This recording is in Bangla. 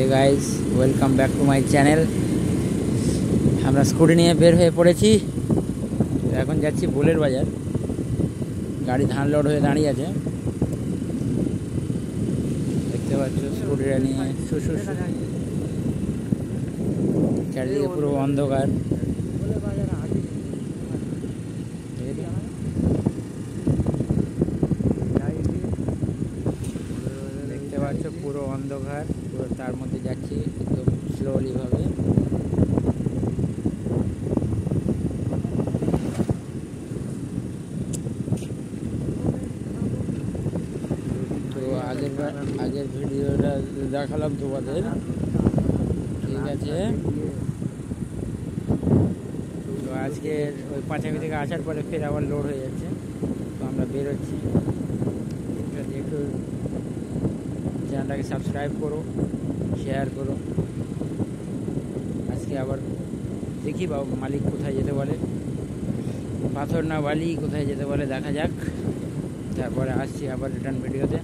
Hey guys welcome back to my channel আমরা স্কুটি নিয়ে বের হয়ে পড়েছি। এখন যাচ্ছি বোলের বাজার। গাড়ি ধান লোড হয়ে দাঁড়িয়ে আছে। দেখতে পাচ্ছ স্কুটিটা নিয়ে চারিদিকে পুরো অন্ধকার। দেখতে পাচ্ছ পুরো অন্ধকার। পুরো তার মধ্যে যাচ্ছি একদম স্লোলি ভাবে। তো আগেরবার আগের ভিডিওটা দেখালাম তোমাদের। ঠিক আছে। তো আজকে ওই পাঁচামি থেকে আসার পরে ফের আবার লোড হয়ে যাচ্ছে। তো আমরা বেরোচ্ছি। চ্যানেলটাকে সাবস্ক্রাইব করো শেয়ার করো। আজকে আবার দেখি বা মালিক কোথায় যেতে বলে। পাথর না বালি কোথায় যেতে বলে, দেখা যাক। তারপরে আসছি আবার রিটার্ন ভিডিওতে